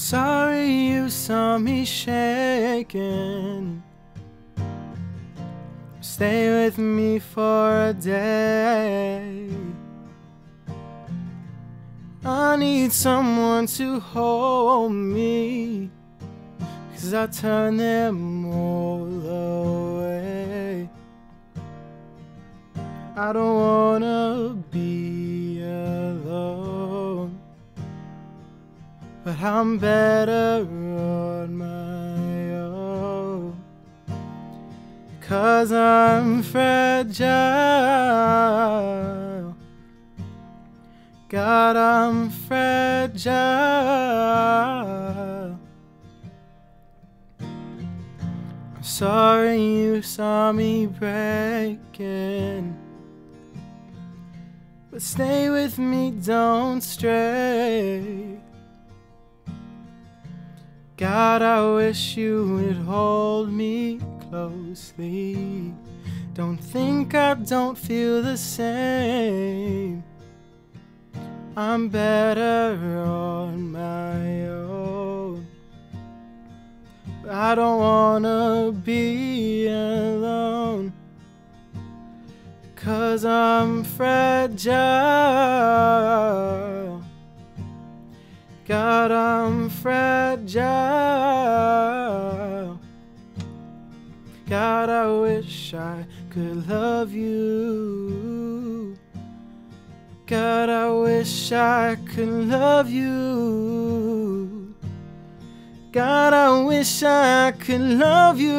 sorry you saw me shaking. Stay with me for a day. I need someone to hold me. Cause I turn them all away. I don't wanna be But I'm better on my own. Cause I'm fragile. God, I'm fragile. I'm sorry you saw me breaking. But stay with me, don't stray. God, I wish you would hold me closely. Don't think I don't feel the same. I'm better on my own. I don't wanna be alone. Cause I'm fragile. God, I'm fragile. God, I wish I could love you. God, I wish I could love you. God, I wish I could love you.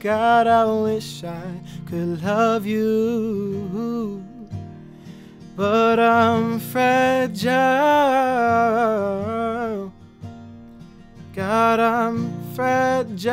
God, I wish I could love you. But I'm fragile. God, I'm fragile.